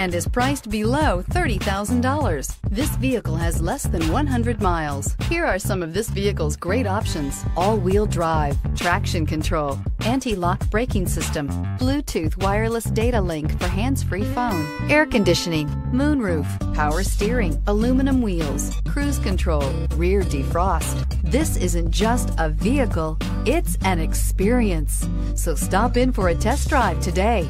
and is priced below $30,000. This vehicle has less than 100 miles. Here are some of this vehicle's great options. All-wheel drive, traction control, anti-lock braking system, Bluetooth wireless data link for hands-free phone, air conditioning, moonroof, power steering, aluminum wheels, cruise control, rear defrost. This isn't just a vehicle, it's an experience. So stop in for a test drive today.